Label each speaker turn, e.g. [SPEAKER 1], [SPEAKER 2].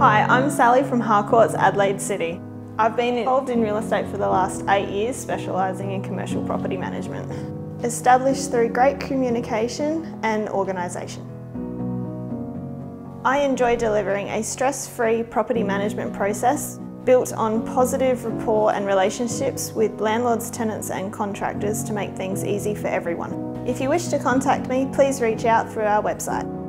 [SPEAKER 1] Hi, I'm Sally from Harcourts, Adelaide City. I've been involved in real estate for the last eight years, specialising in commercial property management. Established through great communication and organisation. I enjoy delivering a stress-free property management process built on positive rapport and relationships with landlords, tenants and contractors to make things easy for everyone. If you wish to contact me, please reach out through our website.